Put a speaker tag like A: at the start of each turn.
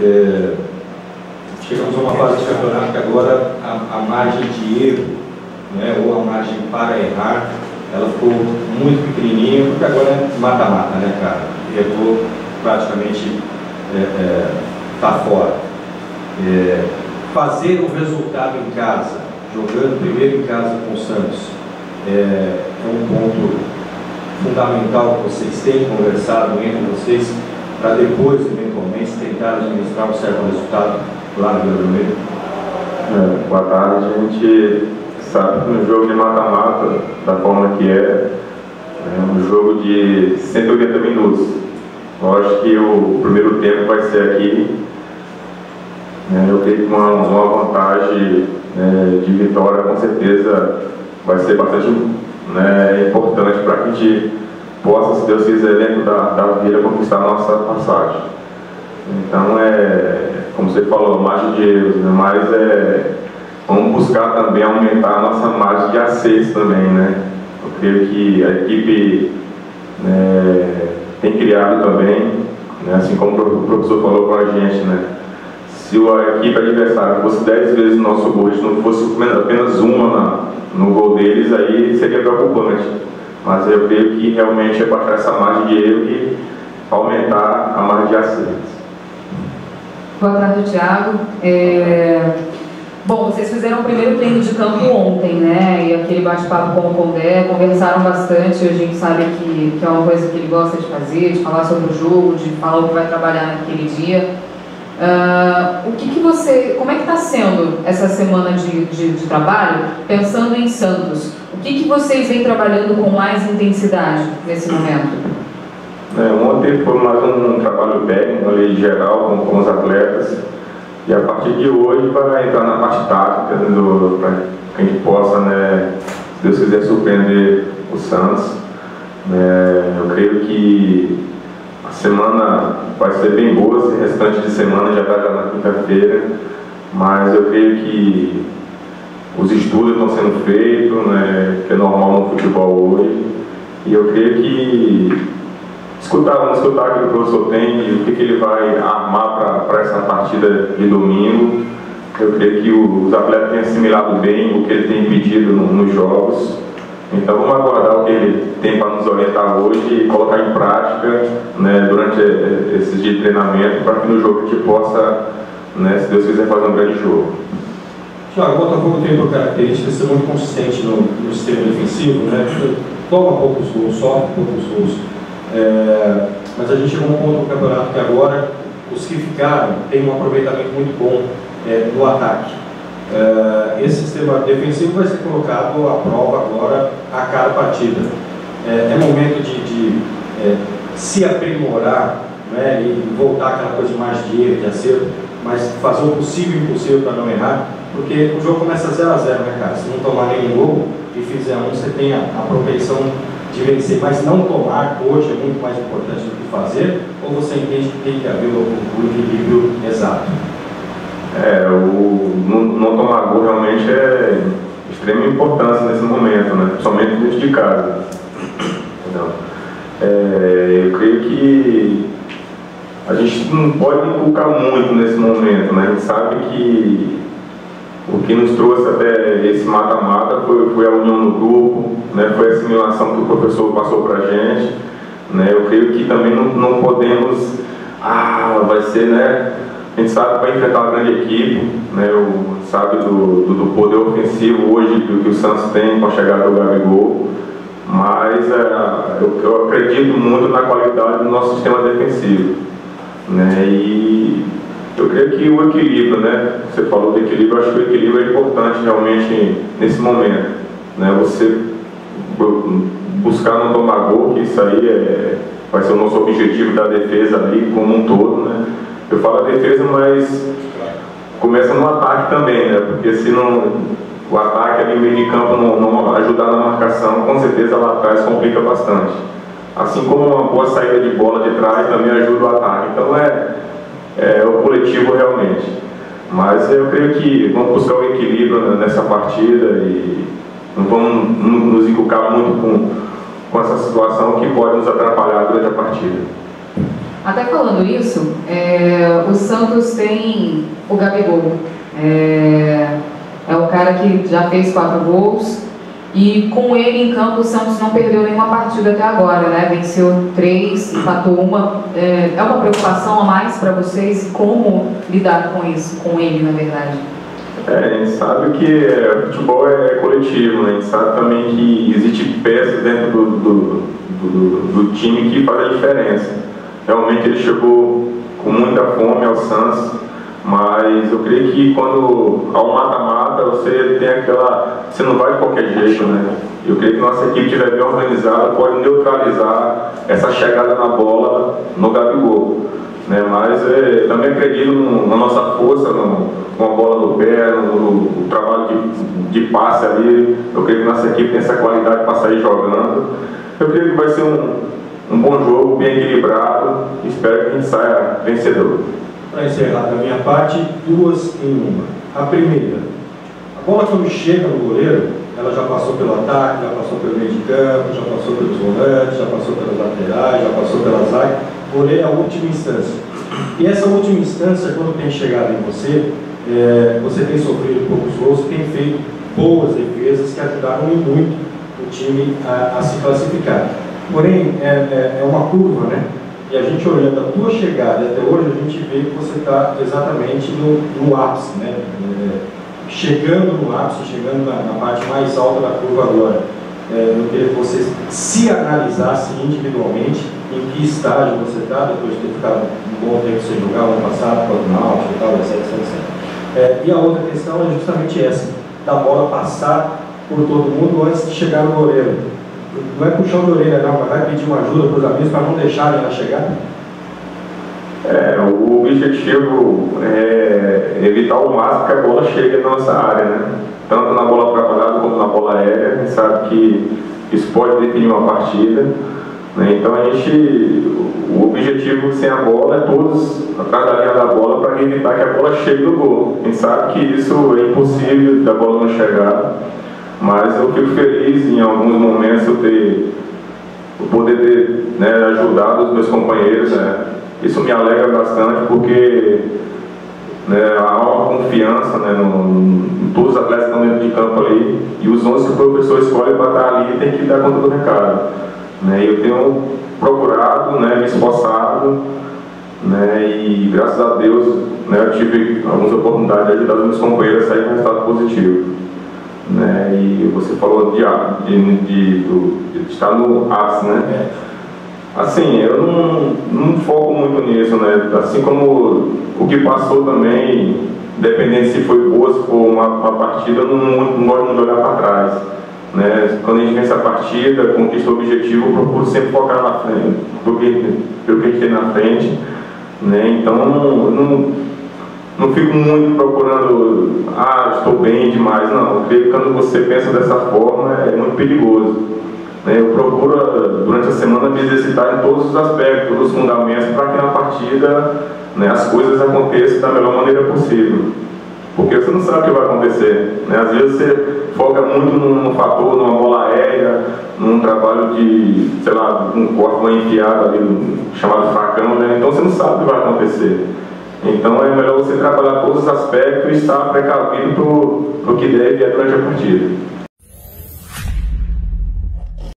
A: é, chegamos a uma fase de campeonato que agora a, a margem de erro, né, ou a margem para errar, ela ficou muito pequenininha, porque agora é mata-mata, né, cara? Errou praticamente é, é, tá fora. É, fazer um resultado em casa, jogando primeiro em casa com o Santos, é, é um ponto fundamental que vocês têm conversado entre vocês para depois, eventualmente, tentar administrar um certo resultado lá no Rio?
B: É, boa tarde. A gente sabe que no jogo de mata-mata, da forma que é, é um jogo de 180 minutos. Eu acho que o primeiro tempo vai ser aqui. Né, eu creio que uma, uma vantagem né, de vitória com certeza vai ser bastante né, importante para que a gente possa, se Deus quiser, dentro da, da vida, conquistar nossa passagem. Então, é, como você falou, margem de erros, né? mas é, vamos buscar também aumentar a nossa margem de acesso também, né? Eu creio que a equipe né, tem criado também, né, assim como o professor falou com a gente, né? Se a equipe adversária fosse 10 vezes o nosso gol, se não fosse apenas uma na, no gol deles, aí seria preocupante. Mas eu creio que realmente é baixar essa margem de erro e aumentar a margem de acertos.
C: Boa tarde, Thiago. É... Bom, vocês fizeram o primeiro treino de campo ontem, né? E aquele bate-papo com o Condé, conversaram bastante. A gente sabe que, que é uma coisa que ele gosta de fazer, de falar sobre o jogo, de falar o que vai trabalhar naquele dia. Uh, o que, que você, como é que está sendo essa semana de, de, de, trabalho, pensando em Santos? O que, que vocês vêm trabalhando com mais intensidade nesse momento?
B: É, ontem foi mais um, trabalho técnico ali geral com, com, os atletas. E a partir de hoje vai entrar na parte tática né, para que a gente possa, né, se Deus quiser, surpreender o Santos. É, eu creio que a semana vai ser bem boa, esse restante de semana já está já na quinta-feira, mas eu creio que os estudos estão sendo feitos, né, que é normal no futebol hoje, e eu creio que escutar, escutar o que o professor tem e o que, ele vai armar para essa partida de domingo. Eu creio que os atletas têm assimilado bem o que ele tem pedido no, nos jogos. Então vamos aguardar o que ele tem para nos orientar hoje e colocar em prática né, durante esses dias de treinamento para que no jogo a gente possa, né, se Deus quiser, fazer um grande jogo.
A: Tiago, o Botafogo tem por característica ser muito consistente no, no sistema defensivo, né? toma poucos gols, sofre poucos gols. É, mas a gente chegou a um ponto no campeonato que agora os que ficaram têm um aproveitamento muito bom é, no ataque. Uh, esse sistema defensivo vai ser colocado à prova agora a cada partida. É, é momento de, de é, se aprimorar né, e voltar aquela coisa mais de erro, de acerto, mas fazer o possível e impossível para não errar, porque o jogo começa 0 a 0 né, cara? Se não tomar nenhum gol e fizer um, você tem a, a propensão de vencer, mas não tomar hoje é muito mais importante do que fazer, ou você entende que tem que haver o equilíbrio exato?
B: É, o não, não tomar gol realmente é de extrema importância nesse momento, né? Principalmente dentro de casa. Então, é, eu creio que a gente não pode inculcar muito nesse momento, né? A gente sabe que o que nos trouxe até esse mata-mata foi, foi, a união no grupo, né? foi a assimilação que o professor passou para a gente. Né? Eu creio que também não, não podemos, ah, vai ser, né? A gente sabe que vai enfrentar uma grande equipe, né? Eu, sabe do, do, do poder ofensivo hoje do que o Santos tem com a chegada do Gabigol, mas é, eu, eu, acredito muito na qualidade do nosso sistema defensivo. Né? E eu creio que o equilíbrio, né? Você falou do equilíbrio, eu acho que o equilíbrio é importante realmente nesse momento. Né? Você buscar não tomar gol, que isso aí é, vai ser o nosso objetivo da defesa ali como um todo, né? Eu falo defesa, mas começa no ataque também, né? Porque se não, o ataque ali no meio de campo não, não ajudar na marcação, com certeza lá atrás complica bastante. Assim como uma boa saída de bola de trás também ajuda o ataque. Então é, é o coletivo realmente. Mas eu creio que vamos buscar o equilíbrio nessa partida e não vamos nos inculcar muito com, com essa situação que pode nos atrapalhar durante a partida.
C: Até falando isso, é, o Santos tem o Gabigol. É, é o cara que já fez quatro gols. E com ele em campo, o Santos não perdeu nenhuma partida até agora, né? Venceu três, empatou uma. É, é uma preocupação a mais para vocês? Como lidar com isso, com ele, na verdade?
B: É, a gente sabe que é, futebol é coletivo, né? A gente sabe também que existe peças dentro do, do, do, do time que faz a diferença. Realmente ele chegou com muita fome ao Santos, mas eu creio que quando ao mata-mata você tem aquela. Você não vai de qualquer jeito, né? Eu creio que nossa equipe estiver bem organizada pode neutralizar essa chegada na bola no Gabigol. Né? Mas é, também acredito na nossa força, no, com a bola no pé, no, no trabalho de, de passe ali. Eu creio que nossa equipe tem essa qualidade para sair jogando. Eu creio que vai ser um, um bom jogo, bem equilibrado. Espero que a gente saia vencedor.
A: Para encerrar da minha parte, duas em uma. A primeira, bola quando chega no goleiro, ela já passou pelo ataque, já passou pelo meio de campo, já passou pelos volantes, já passou pelas laterais, já passou pela zaga. Goleiro é a última instância. E essa última instância, quando tem chegado em você, é, você tem sofrido poucos gols, tem feito boas defesas que ajudaram muito o time a, a se classificar. Porém, é, é, é, uma curva, né? E a gente olhando a tua chegada até hoje, a gente vê que você está exatamente no, no, ápice, né? É, chegando no ápice, chegando na, na, parte mais alta da curva agora. É, eu queria que você se analisasse individualmente em que estágio você está, depois de ter ficado um bom tempo sem jogar, ano passado, com o Náutico e tal, etc, etc, etc. É, e a outra questão é justamente essa, da bola passar por todo mundo antes de chegar no goleiro. Não é puxão de orelha não, mas vai pedir uma ajuda para os amigos para não deixarem ela chegar?
B: É, o objetivo é evitar ao máximo que a bola chegue na nossa área, né? Tanto na bola trabalhada como na bola aérea. A gente sabe que isso pode definir uma partida. Né? Então a gente, o objetivo sem a bola é todos atrás da linha da bola para evitar que a bola chegue no gol. A gente sabe que isso é impossível da bola não chegar, mas eu fico feliz em alguns momentos eu ter poder ter né, ajudado os meus companheiros. Né? Isso me alegra bastante porque né, há uma confiança né, no, todos os atletas estão dentro de campo ali e os 11 que o professor escolhe para estar ali tem que dar conta do recado. Né? Eu tenho procurado, né, me esforçado, né, e graças a Deus né, eu tive algumas oportunidades de ajudar os meus companheiros a sair com resultado positivo. Né, e você falou de, de, de, de, estar no ápice, né? Assim, eu não, não foco muito nisso, né? Assim como o que passou também, dependendo se foi boa, se for uma, uma partida, eu não, não gosto de olhar para trás. Né? Quando a gente vence a partida, conquista o objetivo, eu procuro sempre focar na frente, porque pelo que a gente tem na frente. Né? Então, não, não, não fico muito procurando, ah, estou bem demais. Não, eu creio que quando você pensa dessa forma, é muito perigoso. Né? Eu procuro, durante a semana, me exercitar em todos os aspectos, todos os fundamentos, para que na partida né, as coisas aconteçam da melhor maneira possível. Porque você não sabe o que vai acontecer. Né? Às vezes você foca muito num, fator, numa bola aérea, num trabalho de, sei lá, um corte, uma enfiada ali, chamado facão, né? Então você não sabe o que vai acontecer. Então é melhor você trabalhar todos os aspectos e estar precavido para o que deve durante a partida.